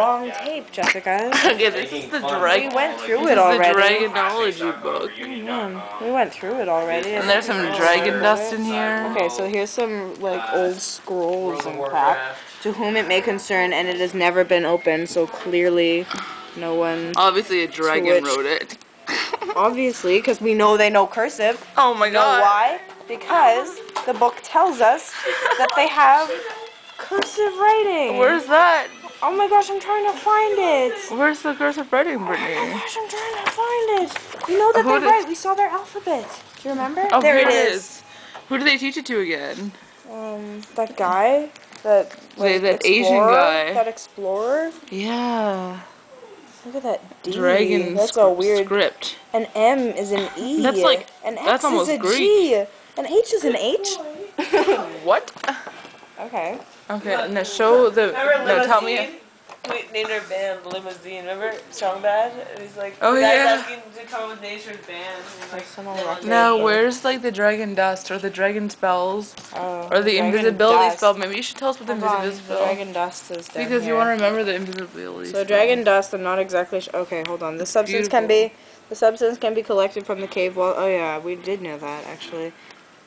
long tape, Jessica. Okay, this is the We dragon. went through This it is the already. Dragonology book. Yeah, we went through it already. And there's some dragon dust in here. Okay, so here's some like old scrolls and crap. To whom it may concern, and it has never been opened, so clearly, no one. Obviously, a dragon Switch. wrote it. Obviously, because we know they know cursive. Oh my You know god. why? Because the book tells us that they have cursive writing. Where's that? Oh my gosh, I'm trying to find it. Where's the girls cursive writing, Oh Brittany? gosh, I'm trying to find it. You know that Who they did- write. We saw their alphabet. Do you remember? Oh, there it is. is. Who do they teach it to again? Um, that guy, that like, that Asian guy. that explorer. Yeah. Look at that D. Dragon That's a weird. script. An M is an E. That's like- an X that's almost is a Greek. G. An H is an H. What? Okay. Okay, now show the. Remember No, tell me. Limousine? We named our band Limousine. Remember Song Bad? And he's like, Oh, the guy's yeah. asking to come with nature's band. And like, Personal "Limousine." Now, where's like the dragon dust or the dragon spells Oh, or the dragon invisibility dust. spell? Maybe you should tell us what the Hold on, invisibility the spell. dragon dust is down Because you want to remember the invisibility. So spell. dragon dust, I'm not exactly sure. Okay, hold on. The substance can be the substance can be collected from the cave wall. Oh yeah, we did know that actually.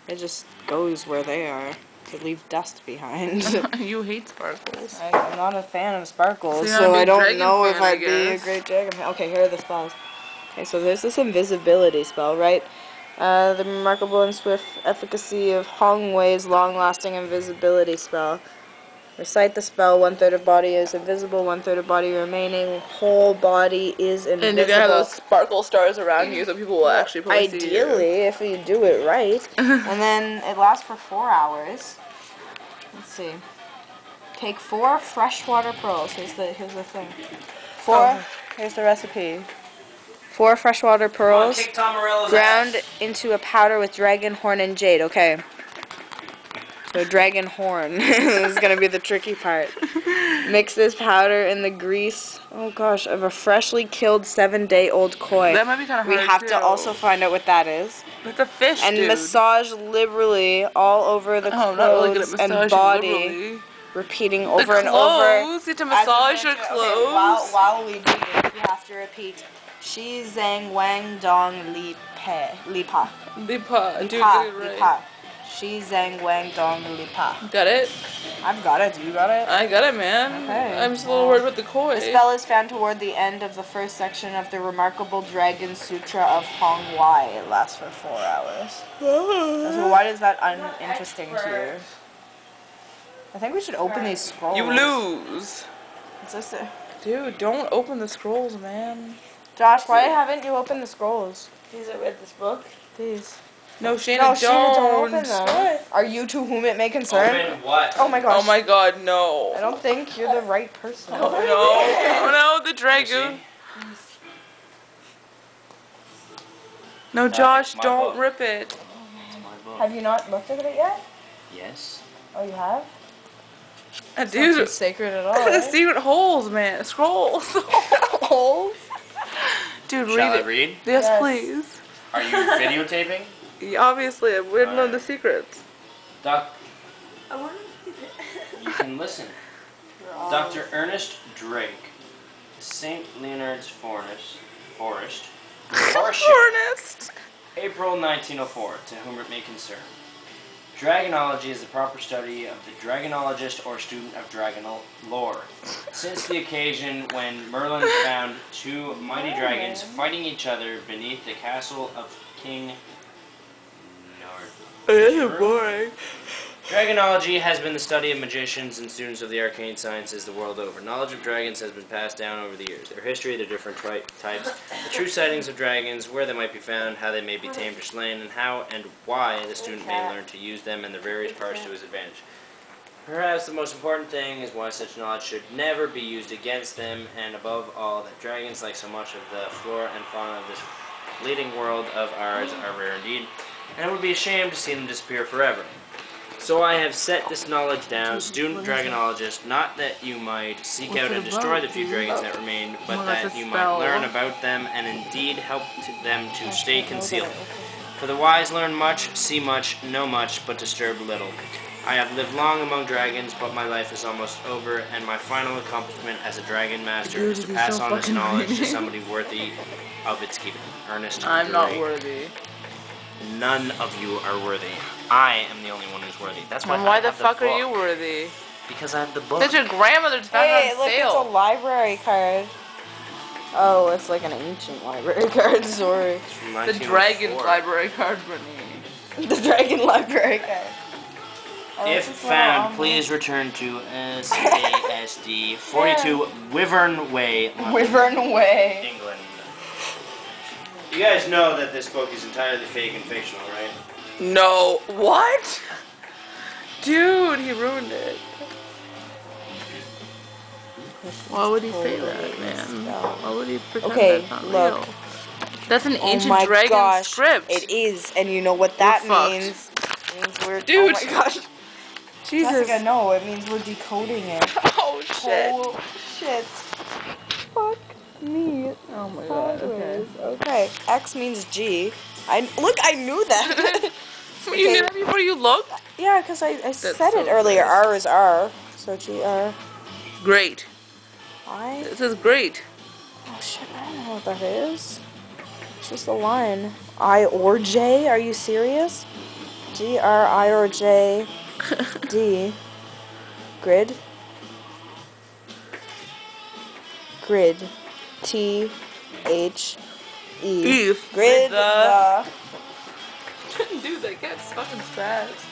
It just goes where they are to leave dust behind. you hate sparkles. I, I'm not a fan of sparkles, So so, I don't know if fan, I I'd be a great dragon fan. Okay, here are the spells. Okay, so there's this invisibility spell, right? Uh, the remarkable and swift efficacy of Hong Wei's long-lasting invisibility spell. Recite the spell. One third of body is invisible. One third of body remaining. Whole body is invisible. And you gotta have those sparkle stars around you so people will actually probably see you. Ideally, if you do it right. and then it lasts for four hours. Let's see. Take four freshwater pearls. Here's the here's the thing. Four. Oh. Here's the recipe. Four freshwater Come on, pearls kick Tom Morello's ground ass. into a powder with dragon horn and jade. Okay. So dragon horn is gonna be the tricky part. Mix this powder in the grease. Oh gosh, of a freshly killed seven-day-old koi. That might be kind of hard, We have too. to also find out what that is. It's a fish, And dude. massage liberally all over the Oh, not really clothes and body, liberally. repeating The over and over. clothes. You have to massage your clothes. Okay, while, while we do this, we have to repeat. Shi Zhang Wang Dong Li Pe Li Pa. Li pa. Li Pa. Li right. Pa. Shi Zhang Wang Dong Li Pa. Got it? I've got it. Do you got it? I got it, man. Okay. I'm just a little worried about the koi. The spell is found toward the end of the first section of the remarkable Dragon Sutra of Hong Wai. It lasts for four hours. So ah. why is that uninteresting to you? I think we should open these scrolls. You lose. Is this it? Dude, don't open the scrolls, man. Josh, why haven't you opened the scrolls? He's read this book. Please. No, Shayna, No, don't. Sheena, don't open them. Are you to whom it may concern? Open what? Oh my gosh. Oh my god, no. I don't think you're the right person. Oh no. Oh no, the dragon. No, Josh, my don't book. rip it. It's my book. Have you not looked at it yet? Yes. Oh, you have? Uh, It's not too sacred at all. the right? secret holes, man. Scrolls. holes. Dude, Shall read I it. read? Yes, Yes. please. Are you videotaping? Yeah, Obviously, we don't know the secrets. Doc, I want you can listen. Dr. Ernest Drake, St. Leonard's Forest, Forest, Forest, Ernest. April 1904, to whom it may concern. Dragonology is the proper study of the dragonologist or student of dragonal lore. Since the occasion when Merlin found two mighty dragons fighting each other beneath the castle of King Nard. Boring. Dragonology has been the study of magicians and students of the arcane sciences the world over. Knowledge of dragons has been passed down over the years. Their history, their different types, the true sightings of dragons, where they might be found, how they may be tamed or slain, and how and why the student may learn to use them and their various parts to his advantage. Perhaps the most important thing is why such knowledge should never be used against them, and above all, that dragons, like so much of the flora and fauna of this leading world of ours, are rare indeed, and it would be a shame to see them disappear forever. So I have set this knowledge down, student dragonologist, not that you might seek What's out and destroy the few dragons that remain, oh, but Well, that you might learn about them and indeed help to them to oh, stay concealed. For the wise learn much, see much, know much, but disturb little. I have lived long among dragons, but my life is almost over, and my final accomplishment as a dragon master Dude, is to pass so on this knowledge to somebody worthy of its keeping. Ernest I'm not worthy. None of you are worthy. I am the only one who's worthy. That's why. And I why the have fuck are book. you worthy? Because I have the book. That's your grandmother's found Hey, on look, it's a sale. library card. Oh, it's like an ancient library card. Sorry. From The dragon oh library card, Brittany. The dragon library card. Oh, If this is little found, please return to SASD 42 Wyvern Way, London, Wyvern Way. England. You guys know that this book is entirely fake and fictional, right? No. What? Dude, he ruined it. Why would he say that, man? Why would he pretend Okay, that's not look. real? That's an Oh ancient my dragon gosh, script. it is, and you know what that fucked. means? It means we're. Oh Dude. oh my gosh, Jesus. Jessica, no, it means we're decoding it. Oh shit. Oh shit. Fuck me. Oh my god. Okay. Okay. X means G. I look. I knew that. You knew that before you looked? yeah, because I, I said so it earlier. R is R. So G R Great. I. This is great. Oh shit! I don't know what that is. It's just a line. I or J? Are you serious? G R I or J D. Grid. Grid. T H E. Eve. Grid. The-. Dude, that cat's fucking fast.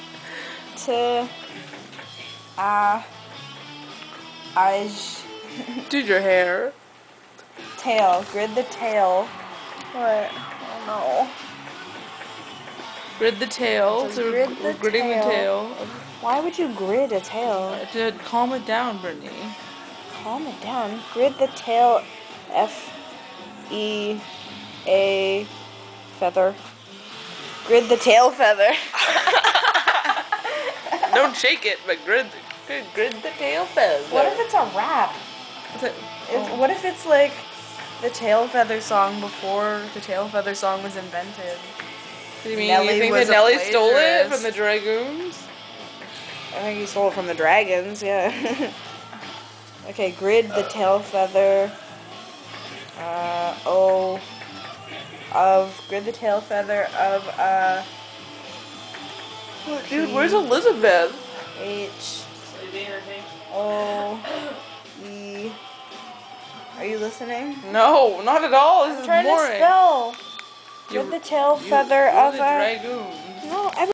T. A. Aj. Dude, your hair. Tail. Grid the tail. What? Oh no. Grid the tail. So So we're, grid the we're gridding tail. the tail. Why would you grid a tail? To calm it down, Brittany. Calm it down. Grid the tail. F E A feather. Grid the tail feather. Don't shake it, but grid, grid, grid the tail feather. What if it's a rap? It's a- If, what if it's like the tail feather song before the tail feather song was invented? What do you mean? Nelly you think was that a Nelly stole it from the Dragoons? I think he stole it from the dragons, yeah. okay, grid the tail feather. Uh, O. Of. Grid the tail feather of, uh. Dude, where's Elizabeth? H. O. E. Are you listening? No, not at all. This I'm is trying boring. to spell. You- Grid the tail You- feather you're of a. Dragoons.